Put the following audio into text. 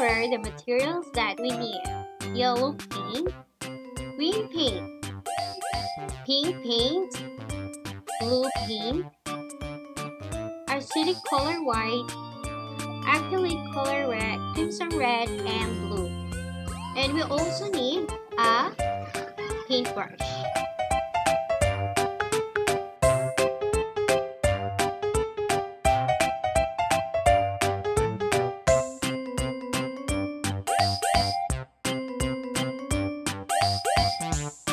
prepare the materials that we need. Yellow paint, green paint, pink paint, blue paint, acrylic color white, acrylic color red, crimson red, and blue. And we also need a paintbrush. Yeah.